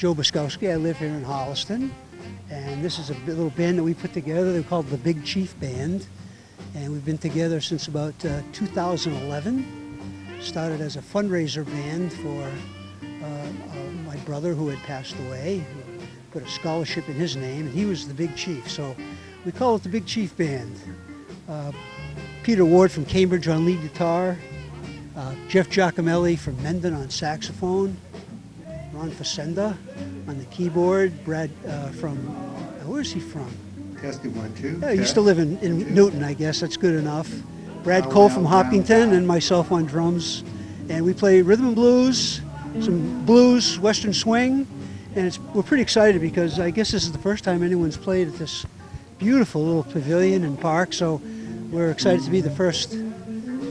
Joe Boskowski. I live here in Holliston. And this is a little band that we put together. They're called the Big Chief Band. And we've been together since about uh, 2011. Started as a fundraiser band for uh, uh, my brother who had passed away. Put a scholarship in his name, and he was the Big Chief. So we call it the Big Chief Band. Uh, Peter Ward from Cambridge on lead guitar. Uh, Jeff Giacomelli from Mendon on saxophone. Ron Facenda on the keyboard. Brad uh, from, uh, where's he from? One, two. Yeah, he used to live in, in Newton, I guess. That's good enough. Brad Cole from Hopkinton and myself on drums. And we play rhythm and blues, some blues, western swing. And it's, we're pretty excited because I guess this is the first time anyone's played at this beautiful little pavilion and park. So we're excited to be the first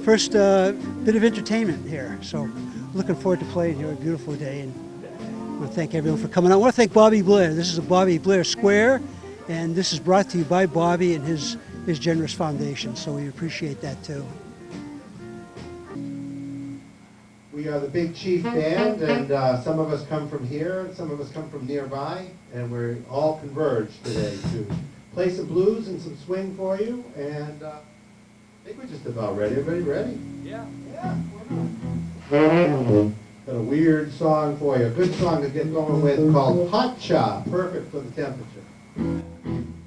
first uh, bit of entertainment here. So looking forward to playing here. A beautiful day. And I want to thank everyone for coming out. I want to thank Bobby Blair. This is a Bobby Blair Square, and this is brought to you by Bobby and his, his generous foundation. So we appreciate that too. We are the Big Chief Band, and uh, some of us come from here, and some of us come from nearby, and we're all converged today to play some blues and some swing for you. And uh, I think we're just about ready. Everybody ready? Yeah. Yeah. Got a weird song for you, a good song to get going with called Hot Cha, perfect for the temperature. Thank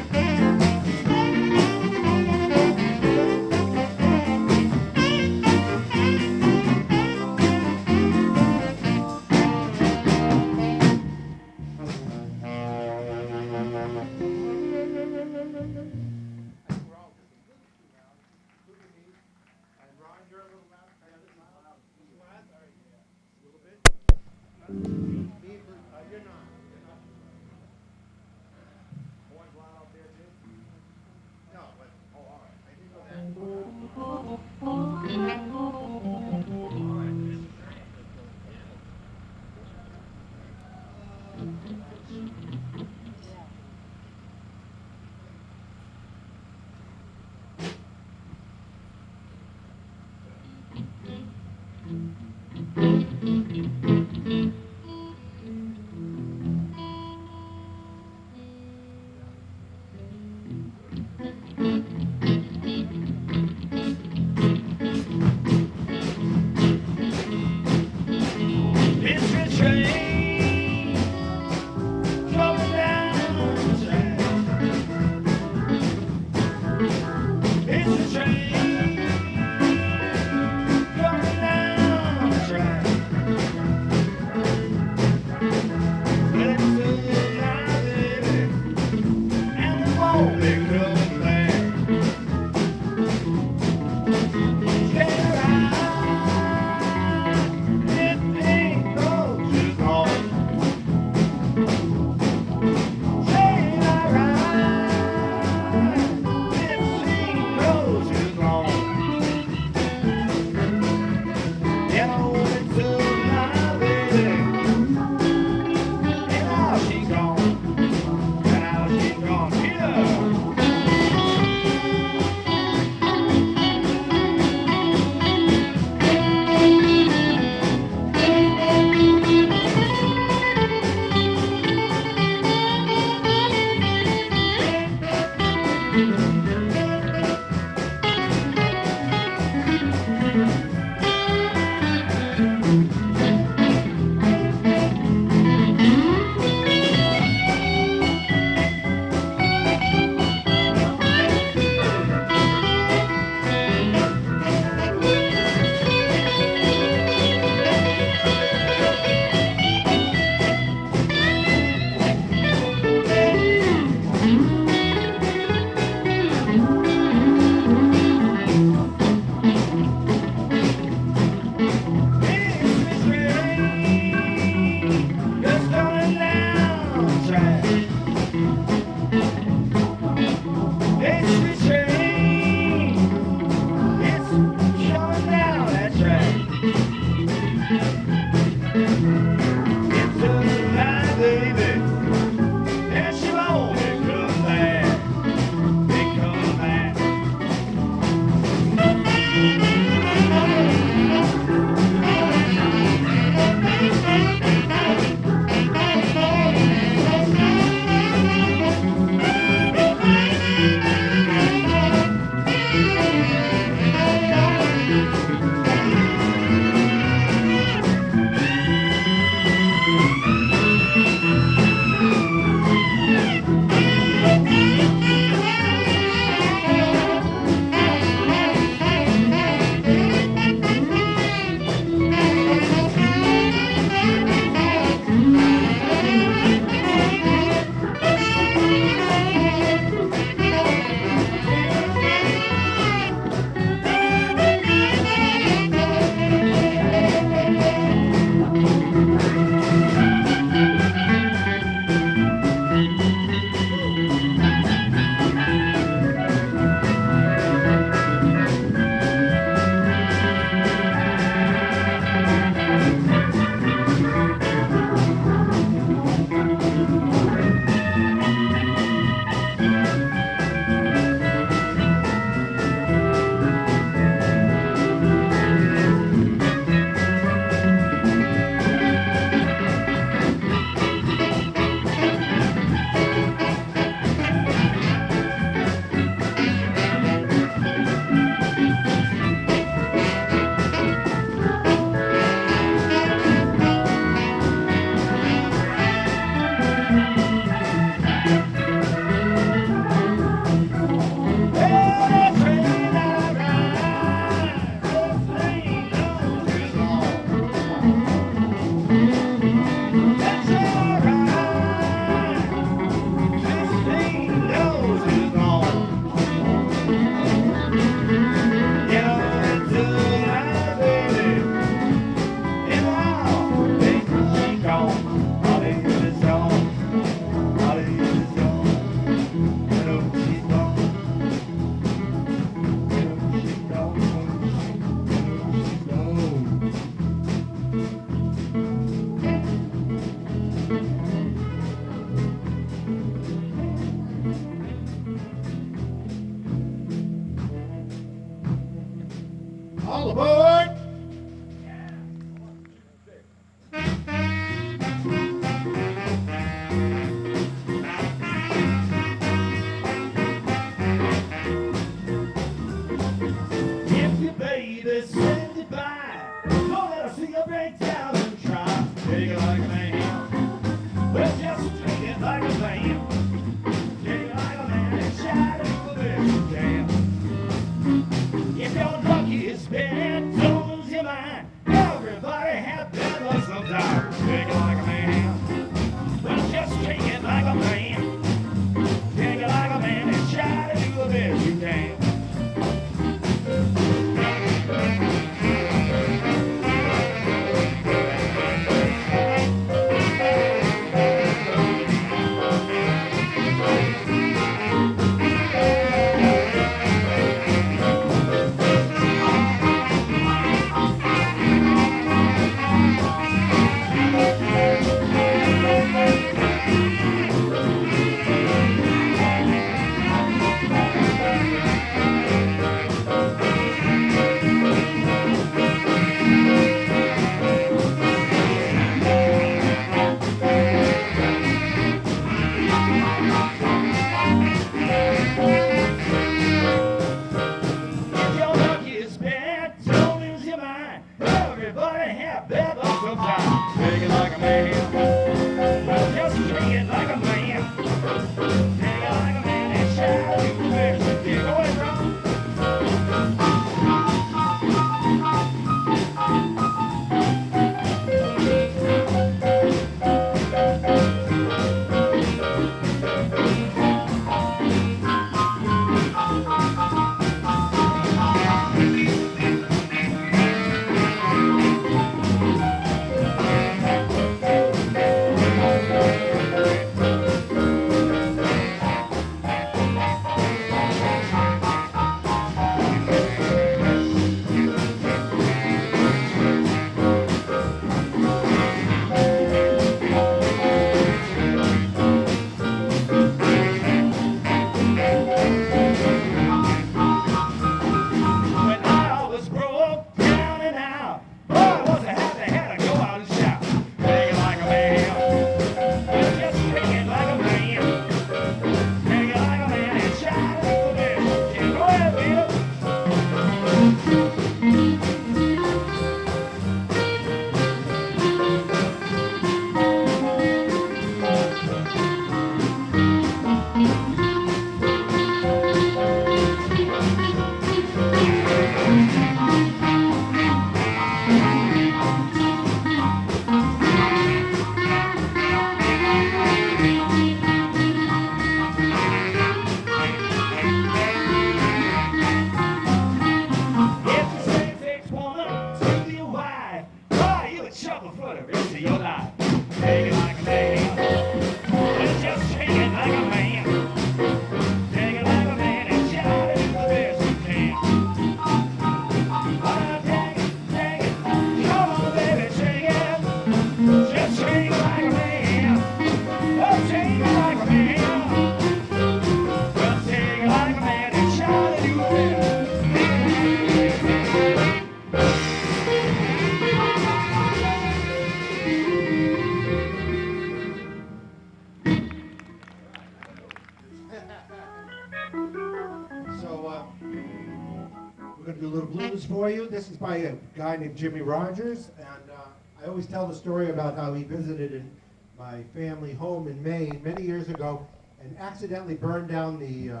guy named Jimmy Rogers, and uh, I always tell the story about how he visited in my family home in Maine many years ago and accidentally burned down the uh,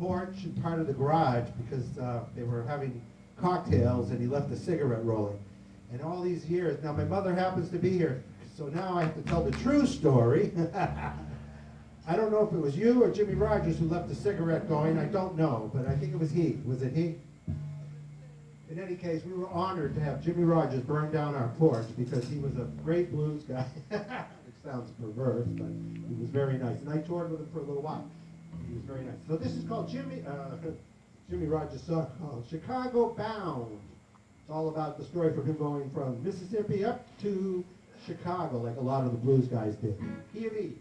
porch and part of the garage because uh, they were having cocktails and he left a cigarette rolling. And all these years, now my mother happens to be here, so now I have to tell the true story. I don't know if it was you or Jimmy Rogers who left the cigarette going. I don't know, but I think it was he. Was it he? In any case, we were honored to have Jimmy Rogers burn down our porch because he was a great blues guy. it sounds perverse, but he was very nice. And I toured with him for a little while. He was very nice. So this is called Jimmy uh, Jimmy Rogers song called Chicago Bound. It's all about the story from him going from Mississippi up to Chicago, like a lot of the blues guys did. E.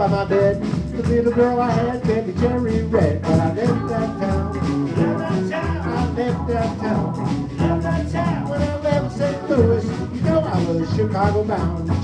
by my bed. The little girl I had, baby Jerry Red. But I left that town. Left that town. I left that town. Left that town. When I left St. Louis, you know I was Chicago bound.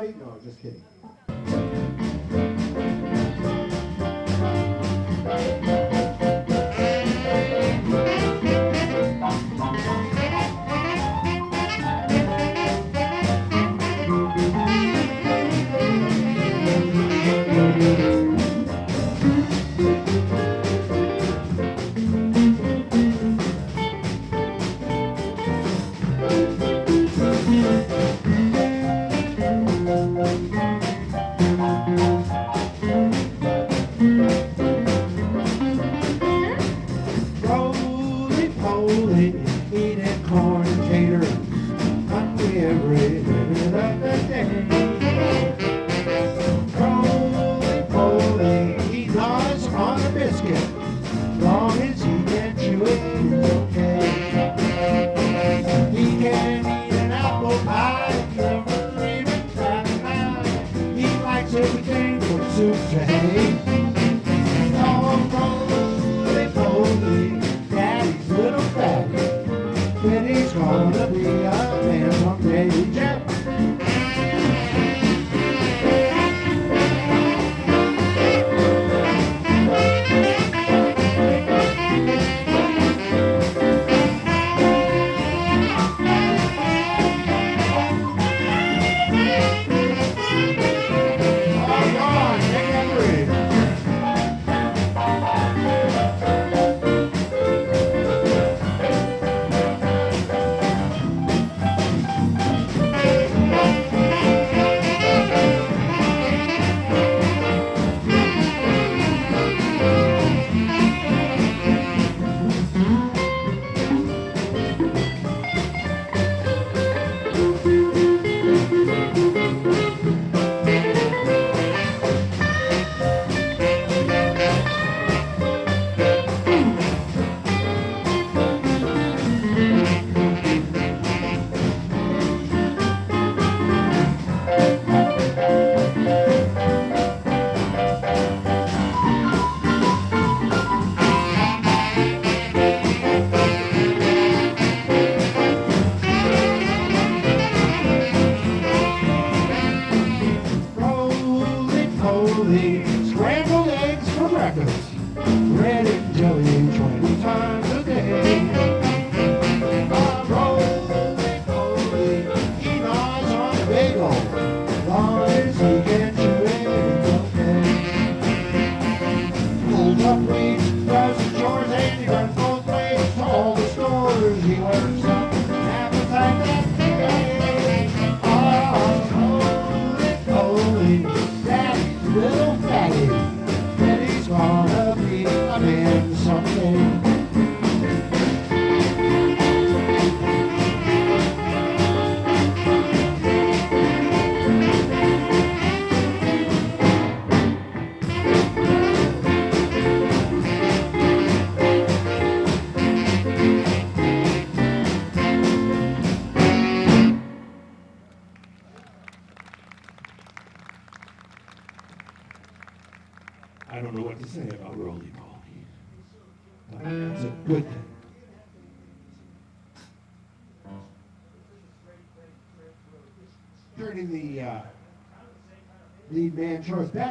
everybody? No, just kidding.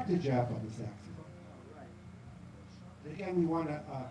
the Jeff on the saxophone. Again, we want to uh, uh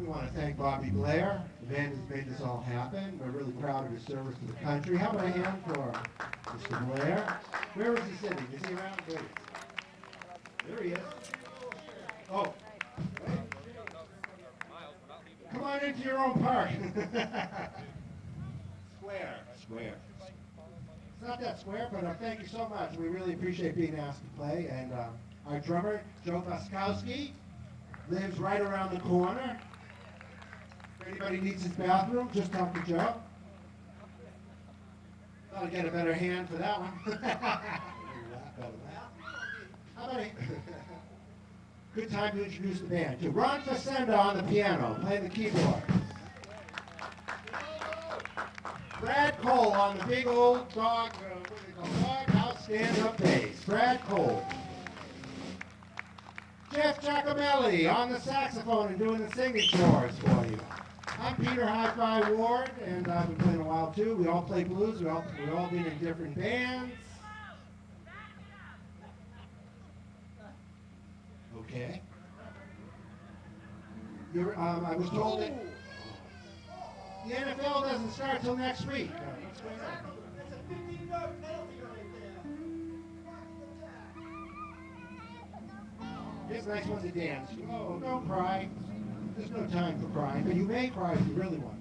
We want to thank Bobby Blair. The band has made this all happen. We're really proud of his service to the country. How about a hand for Mr. Blair? Where is he sitting? Is he around? There he is. There he is. Oh. Come on into your own park. square. Square. It's not that square, but uh, thank you so much. We really appreciate being asked to play. And uh, our drummer, Joe Vaskowski, lives right around the corner. Anybody needs his bathroom, just talk to Joe. Gotta get a better hand for that one. How about it? Good time to introduce the band. To Ron Facenda on the piano, playing the keyboard. Brad Cole on the big old dog, uh, dog house stand-up bass. Brad Cole. Jeff Giacomelli on the saxophone and doing the singing chores for you. I'm Peter Hi-Fi Ward, and I've been playing a while too. We all play blues. We all we all been in different bands. Okay. You're, um, I was told that the NFL doesn't start till next week. Uh, what's going on? Here's a nice one to dance. Oh, don't cry. There's no time for crying, but you may cry if you really want.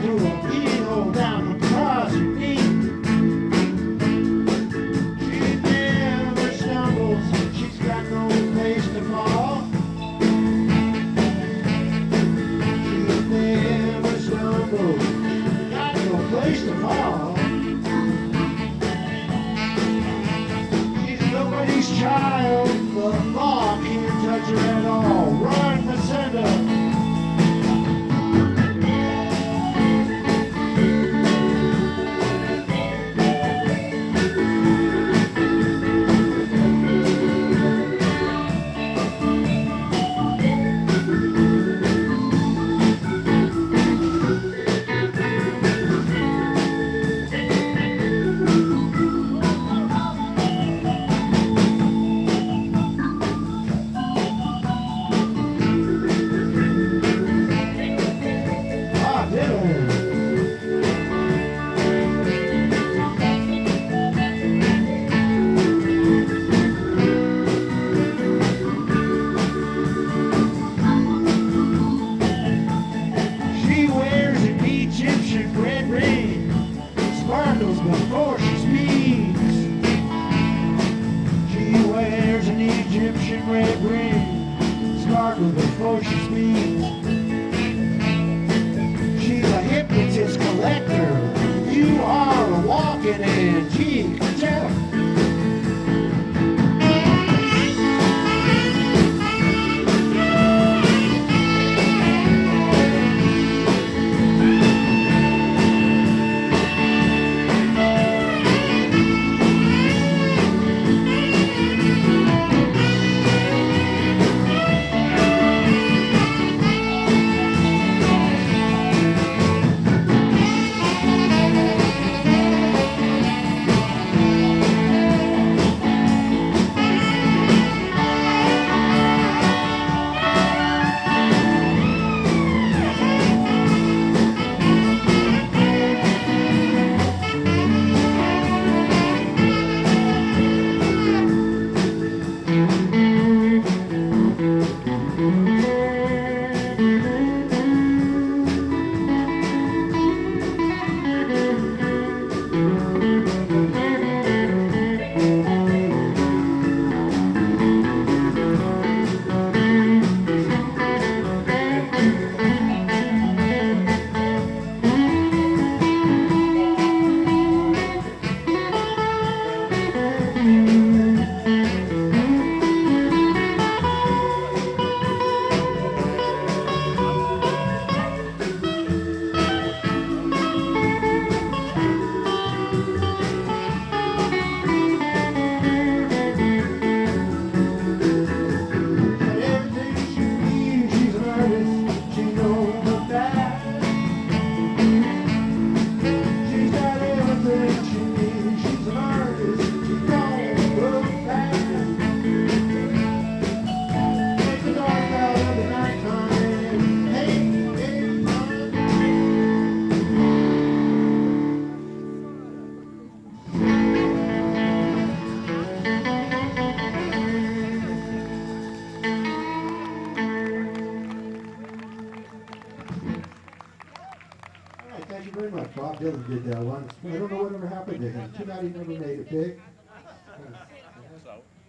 through, you know, down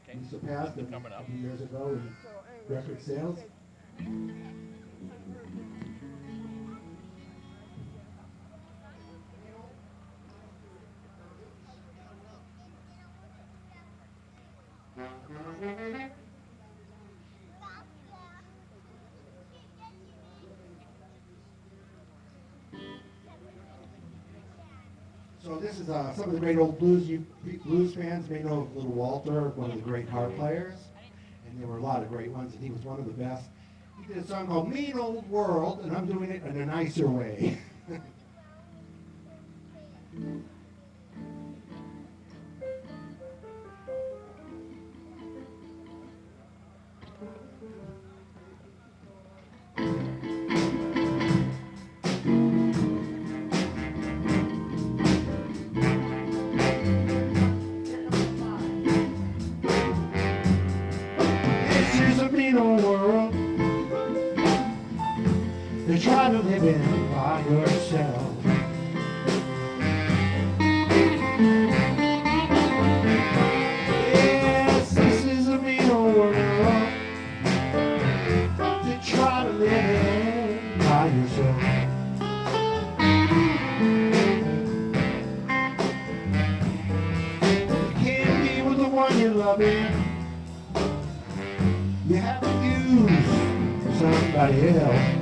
Okay. Surpassed them coming up. years ago in record sales. So this is uh, some of the great old blues you blues fans may know of Little Walter, one of the great harp players, and there were a lot of great ones, and he was one of the best. He did a song called "Mean Old World," and I'm doing it in a nicer way. They try to live in by yourself. Yes, this is a mean old world. They try to live in by yourself. You can't be with the one you love in. You have to use somebody else.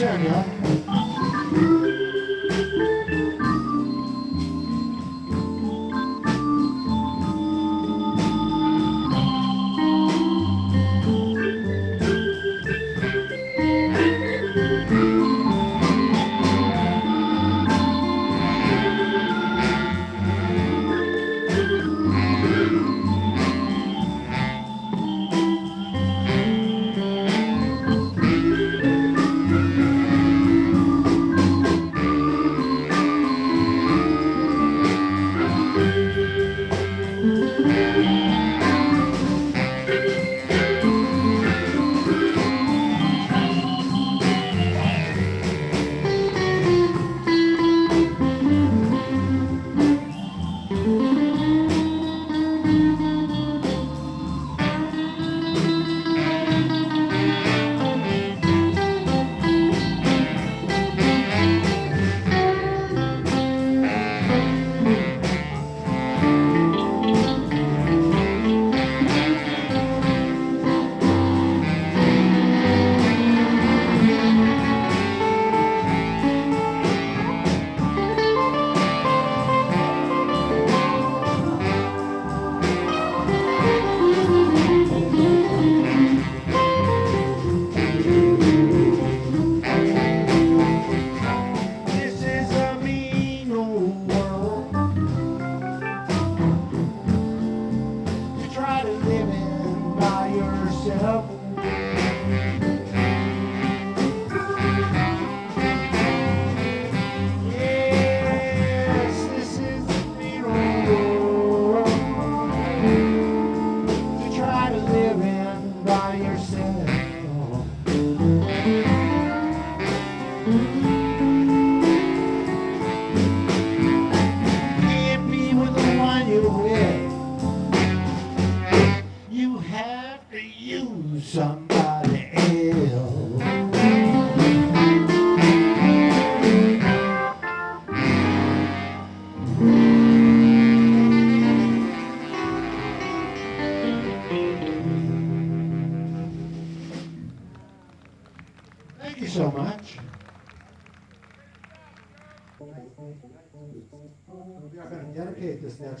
Ron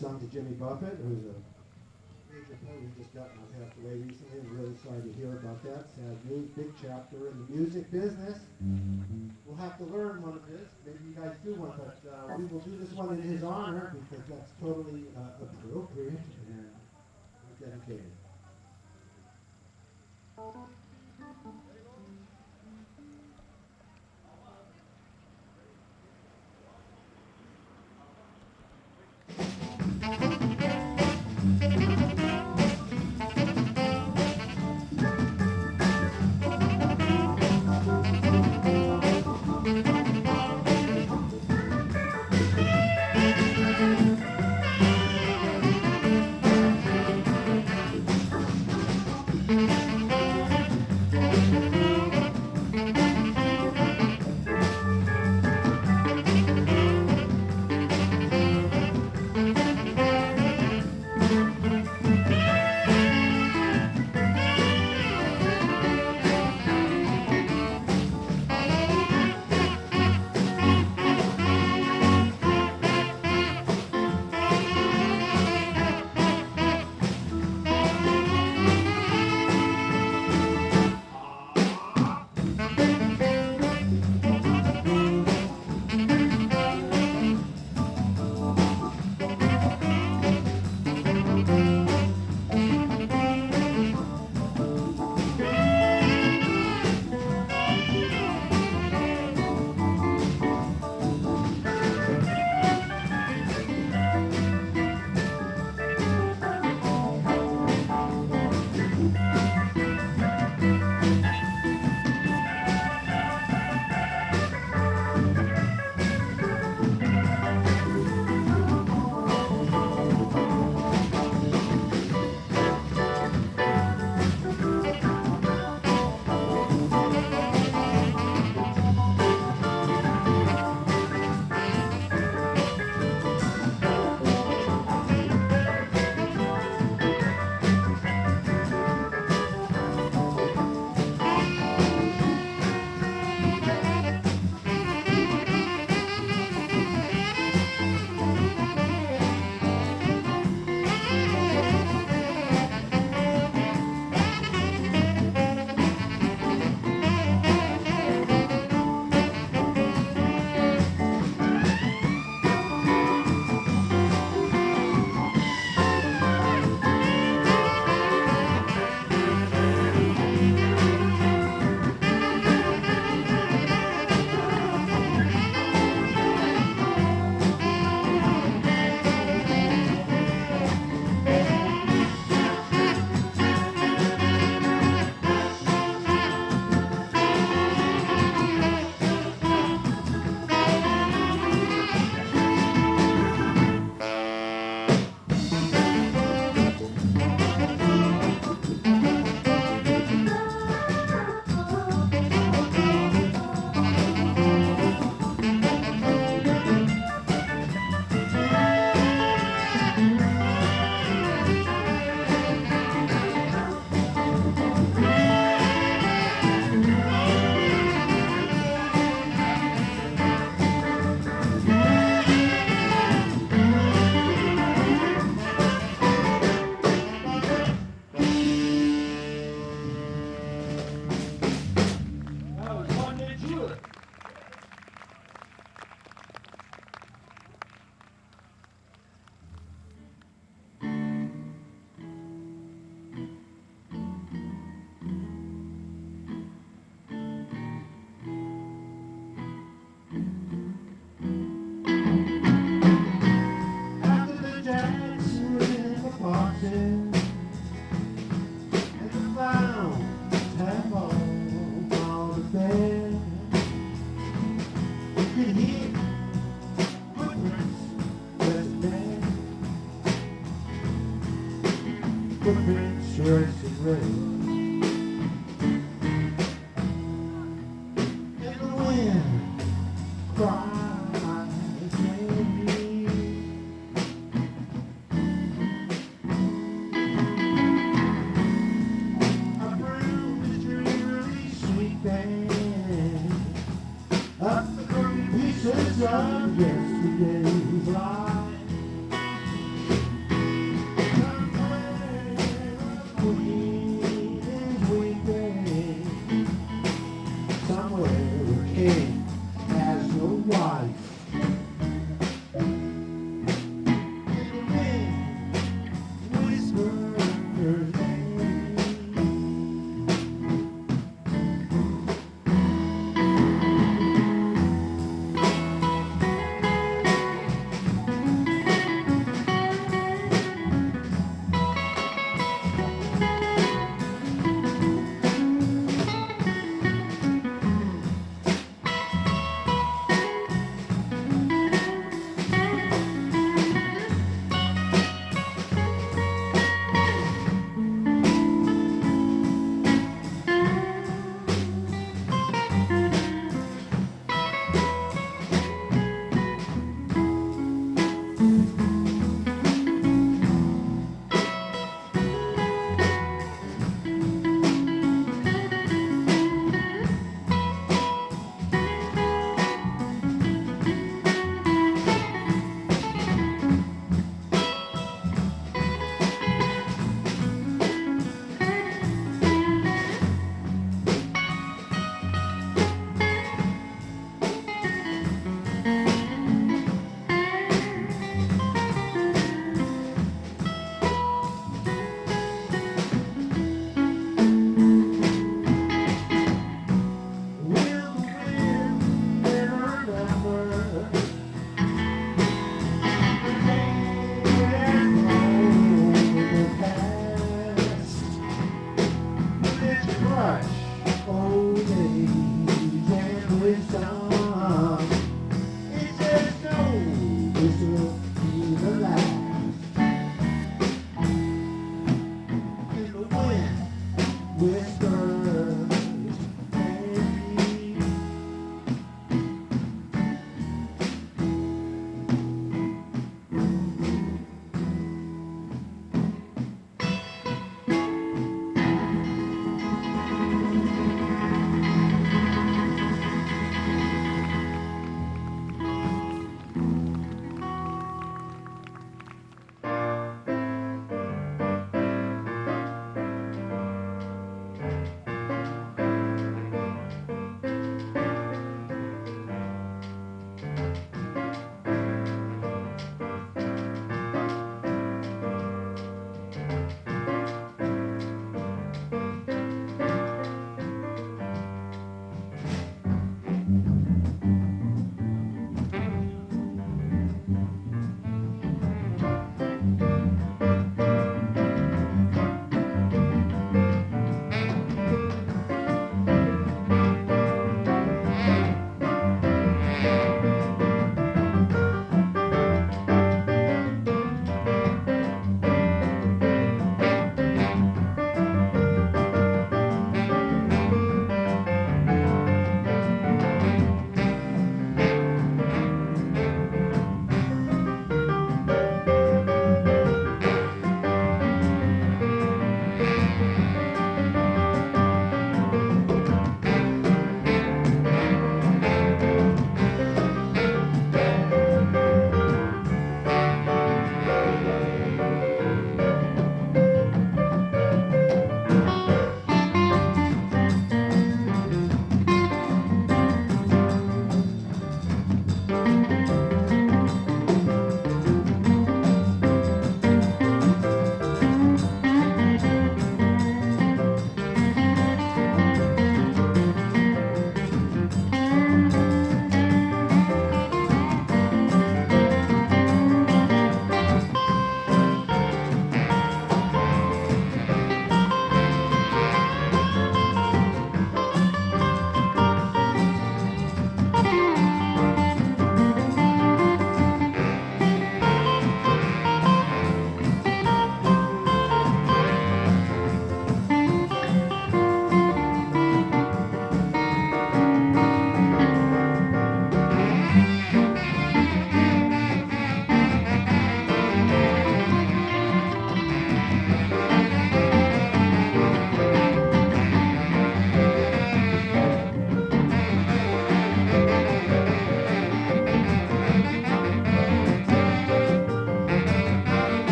song to Jimmy Buffett, who's a major poet who just got passed away recently. I'm really sorry to hear about that. Sad news, big chapter in the music business. We'll have to learn one of this. Maybe you guys do one, but uh, we will do this one in his honor because that's totally uh, appropriate and dedicated. Footprints dressed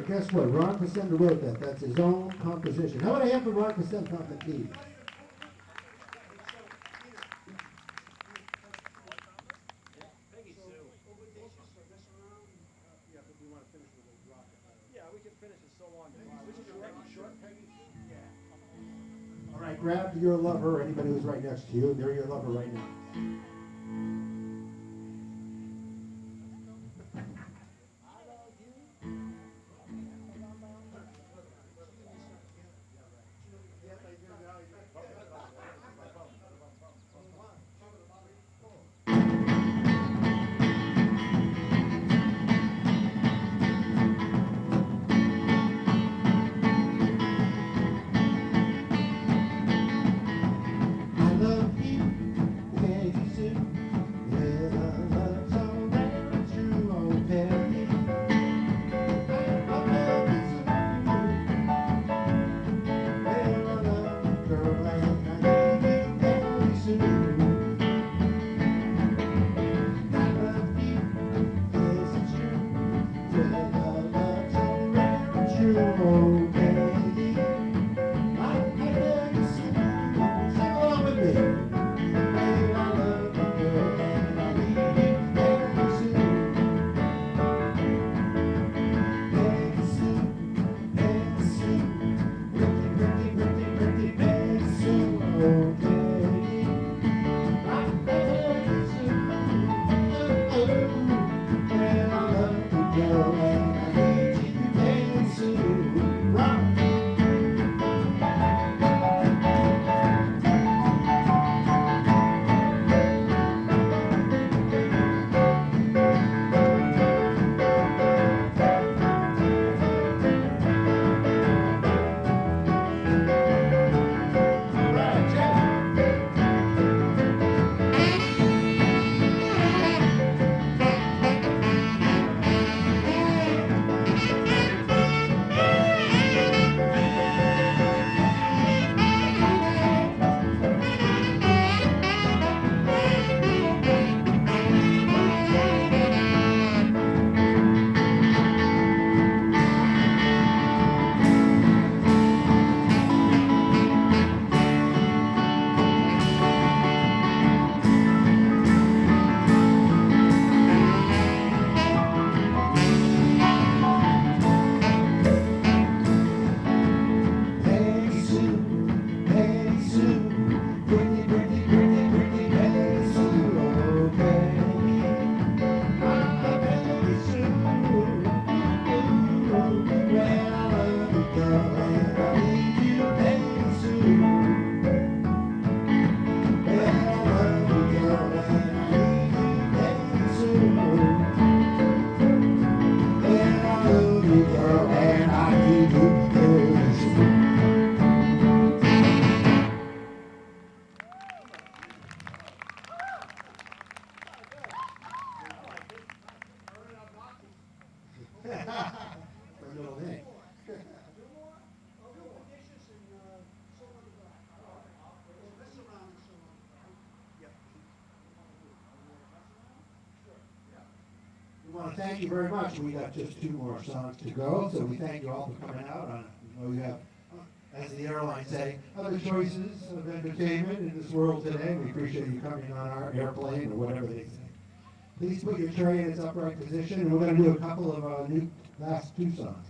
guess what? Ron Pacenda wrote that. That's his own composition. How would I have for Ron Pacenda on the keys? All right, grab your lover, anybody who's right next to you. They're your lover right now. You very much. We got just two more songs to go, so we thank you all for coming out. On, we have, as the airlines say, other choices of entertainment in this world today. We appreciate you coming on our airplane or whatever they say. Please put your tray in its upright position, and we're going to do a couple of uh, new last two songs.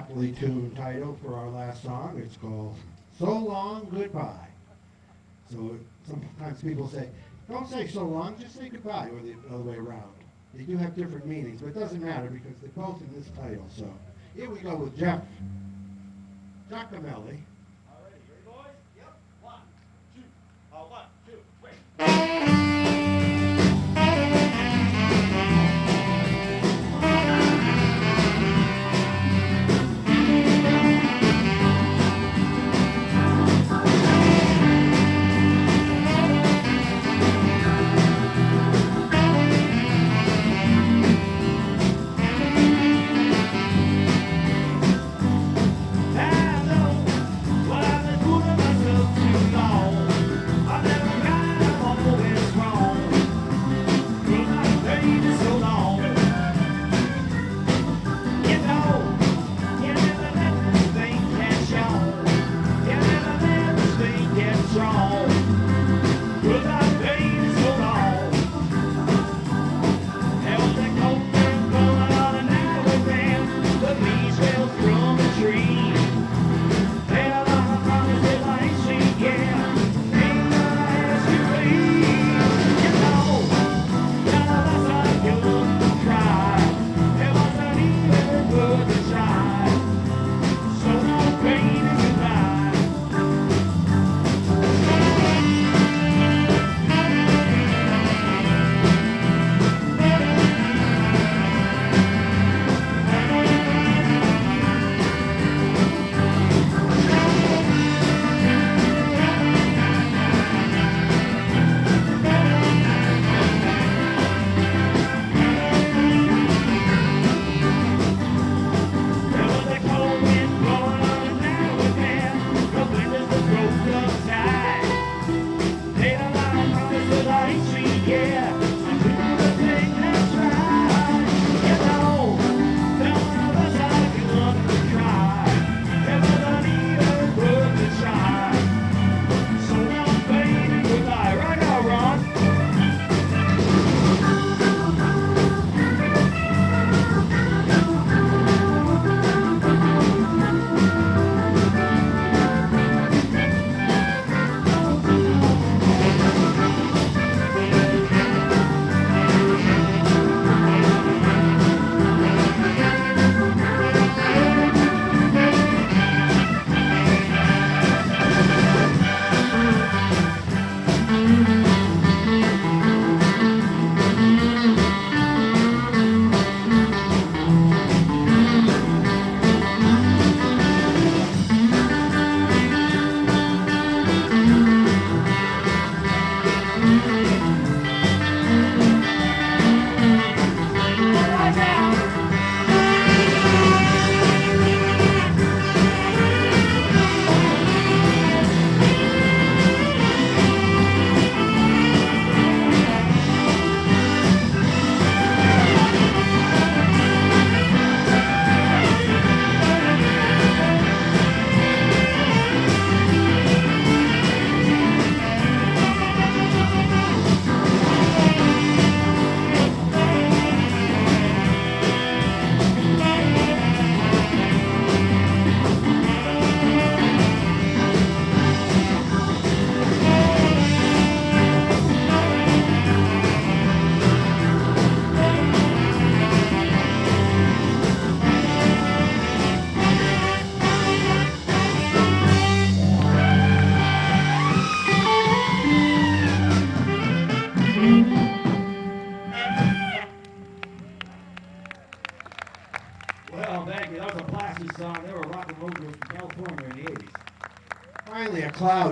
Aptly tuned title for our last song. It's called So Long Goodbye. So sometimes people say, don't say so long, just say goodbye, or the other way around. They do have different meanings, but it doesn't matter because they're both in this title. So here we go with Jeff Giacomelli.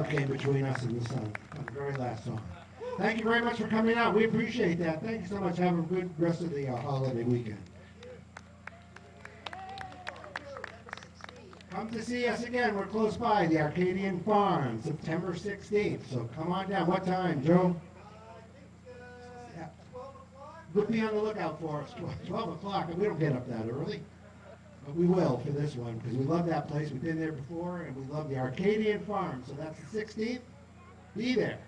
Came between us and the sun on the very last song. Thank you very much for coming out. We appreciate that. Thank you so much. Have a good rest of the uh, holiday weekend. Come to see us again. We're close by, the Arcadian Farm, September 16th. So come on down. What time, Joe? We'll be on the lookout for us. 12 o'clock, and we don't get up that early. But we will for this one, because we love that place. We've been there before, and we love the Arcadian Farm. So that's the 16th. Be there.